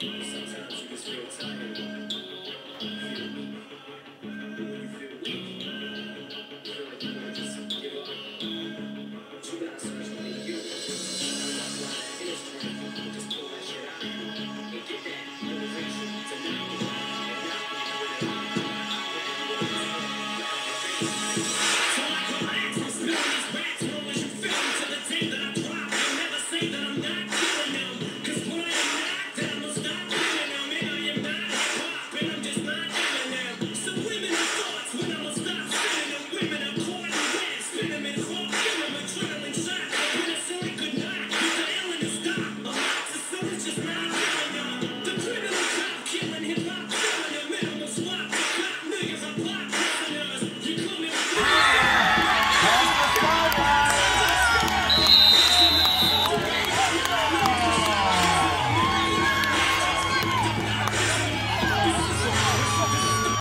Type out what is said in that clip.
Sometimes you just feel tired.